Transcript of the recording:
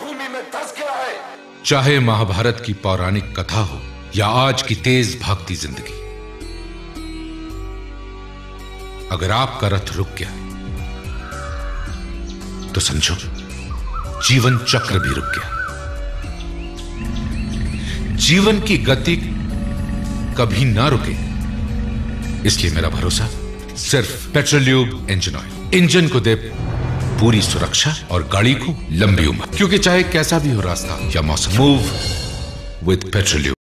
भूमि में धस गया है। चाहे महाभारत की पौराणिक कथा हो या आज की तेज भागती ज़िंदगी, अगर आपका रथ रुक गया तो समझो जीवन चक्र भी रुक गया जीवन की गति कभी ना रुके, इसलिए मेरा भरोसा, सिर्फ़ पेट्रोल्यूब इंजन ऑयल इंजन को दे पूरी सुरक्षा और गाड़ी को लंबी उम्र। क्योंकि चाहे कैसा भी हो रास्ता या मौसम। Move with पेट्रोल्यूब